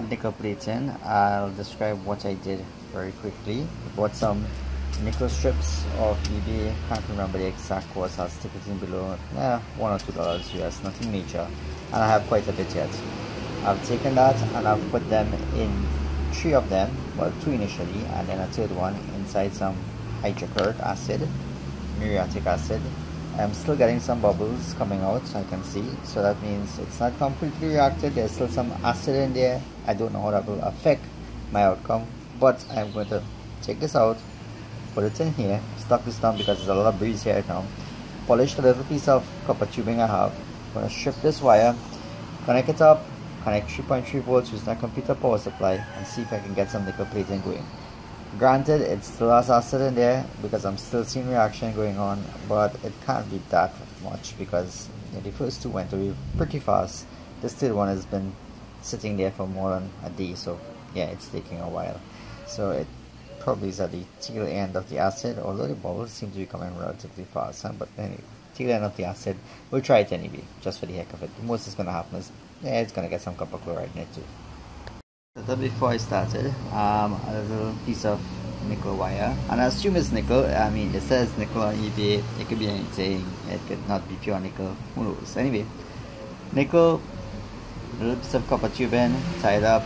Nickel plating, I'll describe what I did very quickly. I bought some nickel strips of eBay, can't remember the exact cost, I'll stick it in below, yeah, one or two dollars US, nothing major, and I have quite a bit yet. I've taken that and I've put them in three of them, well two initially, and then a third one inside some hydrochloric acid, muriatic acid. I'm still getting some bubbles coming out, so I can see, so that means it's not completely reacted, there's still some acid in there. I don't know how that will affect my outcome, but I'm going to take this out, put it in here, stuck this down because there's a lot of breeze here right now, polish the little piece of copper tubing I have, I'm going to strip this wire, connect it up, connect 3.3 volts using a computer power supply and see if I can get some nickel plating going. Granted, it's still has acid in there because I'm still seeing reaction going on, but it can't be that much because the first two went away pretty fast. The third one has been sitting there for more than a day, so yeah, it's taking a while. So it probably is at the tail end of the acid, although the bubbles seem to be coming relatively fast. Huh? But anyway, tail end of the acid, we'll try it anyway, just for the heck of it. The most is going to happen is yeah, it's gonna get some copper chloride in it too. So before I started, um, a little piece of nickel wire, and I assume it's nickel. I mean, it says nickel on eBay. It could be anything. It could not be pure nickel. Who knows? Anyway, nickel, little piece of copper tubing, tied up,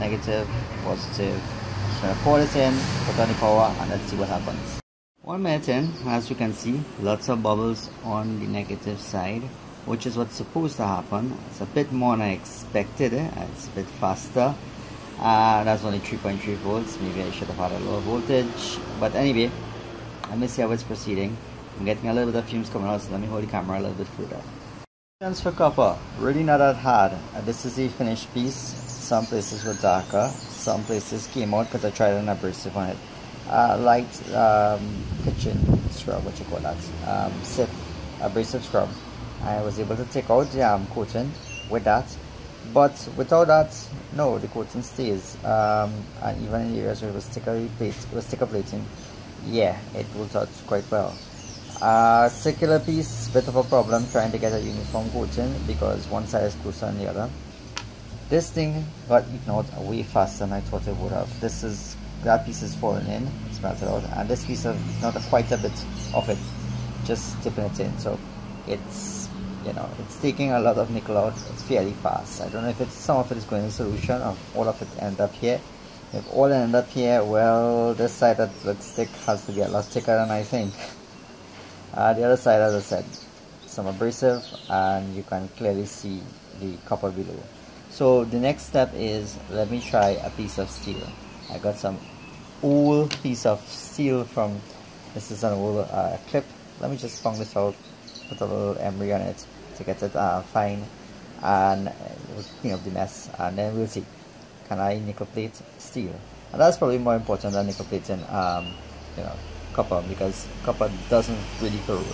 negative, positive. Just gonna pour this in, put on the power, and let's see what happens. One minute in, as you can see, lots of bubbles on the negative side which is what's supposed to happen. It's a bit more than I expected, eh? it's a bit faster. Uh, that's only 3.3 volts, maybe I should have had a lower voltage. But anyway, let me see how it's proceeding. I'm getting a little bit of fumes coming out, so let me hold the camera a little bit further. for copper, really not that hard. Uh, this is the finished piece. Some places were darker, some places came out because I tried an abrasive on it. Uh, light um, kitchen scrub, what you call that, um, Cif abrasive scrub. I was able to take out the um, coating with that. But without that no the coating stays. Um, and even in areas where it was sticker plate was sticker plating yeah it will out quite well. Uh, circular piece bit of a problem trying to get a uniform coating because one side is closer than the other. This thing got eaten out way faster than I thought it would have. This is that piece is falling in it's melted out and this piece of not quite a bit of it just tipping it in. So it's you know it's taking a lot of nickel out it's fairly fast. I don't know if it's some of it is going in solution or all of it end up here. If all end up here well this side that looks thick has to be a lot thicker than I think. Uh, the other side as I said some abrasive and you can clearly see the copper below. So the next step is let me try a piece of steel. I got some old piece of steel from this is an old uh, clip. Let me just pong this out put a little emery on it to get it uh, fine. And we'll clean up the mess. And then we'll see. Can I nickel plate steel? And that's probably more important than nickel plating um, you know copper because copper doesn't really corrode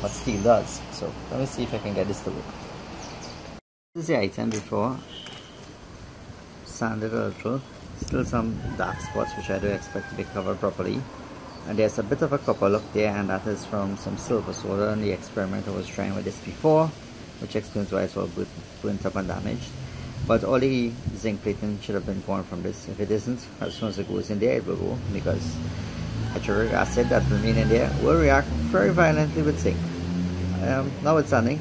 but steel does. So let me see if I can get this to work. This is the item before. Sanded a little still some dark spots which I don't expect to be covered properly and there's a bit of a copper look there and that is from some silver solder in the experiment I was trying with this before which explains why it's all burnt up and damaged. But all the zinc plating should have been gone from this. If it isn't as soon as it goes in there it will go because hydrochloric acid that remain in there will react very violently with zinc. Um, notwithstanding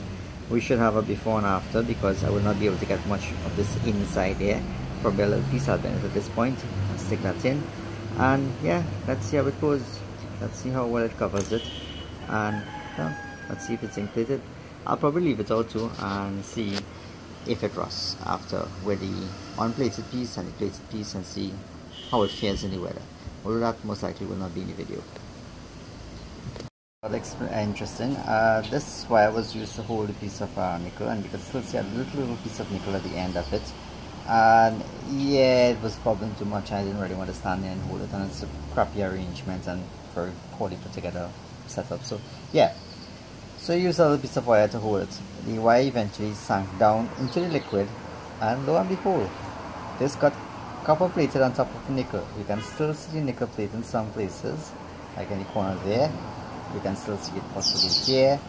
we should have a before and after because I will not be able to get much of this inside there. Probably a little piece I'll bend at this point. I'll stick that in and yeah let's see how it goes. Let's see how well it covers it. And yeah, let's see if it's included. I'll probably leave it out too and see if it rusts after with the unplated piece and the plated piece and see how it fares in the weather. Although that most likely will not be in the video. That's interesting. Uh, this wire was used to hold a piece of uh, nickel and you can still see a little, little piece of nickel at the end of it and yeah it was probably too much. I didn't really want to stand there and hold it. And it's a crappy arrangement and very poorly put together setup. So yeah. So I used a little piece of wire to hold it. The wire eventually sank down into the liquid and lo and behold this got copper plated on top of the nickel. You can still see the nickel plate in some places like in the corner there. You can still see it possibly here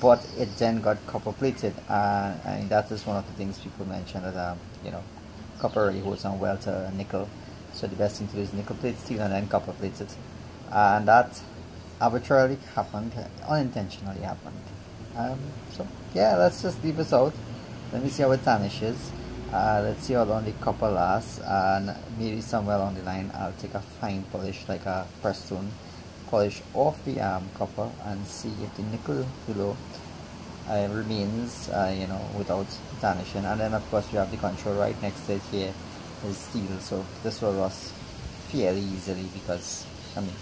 but it then got copper plated uh, and that is one of the things people mention that um, you know copper already holds on well to nickel. So the best thing to do is nickel plate steel and then copper plate it. And that arbitrarily happened unintentionally happened. Um, so yeah let's just leave this out. Let me see how it tarnishes uh, let's see how long the copper lasts. And maybe somewhere along the line I'll take a fine polish like a Prestone polish off the um, copper and see if the nickel below uh, remains uh, you know without tarnishing and then of course we have the control right next to it here is steel. So this will rust fairly easily because I mean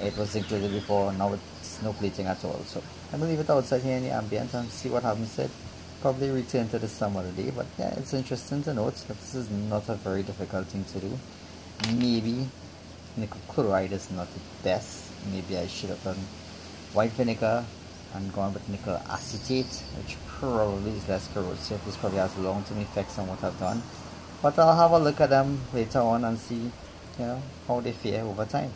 it was included before. Now it's no plating at all. So I'm gonna leave it outside here in the ambient and see what happens. To it probably return to the some other day but yeah it's interesting to note that this is not a very difficult thing to do. Maybe nickel chloride is not the best maybe I should have done white vinegar and gone with nickel acetate which probably is less corrosive. This probably has long-term effects on what I've done. But I'll have a look at them later on and see you know how they fare over time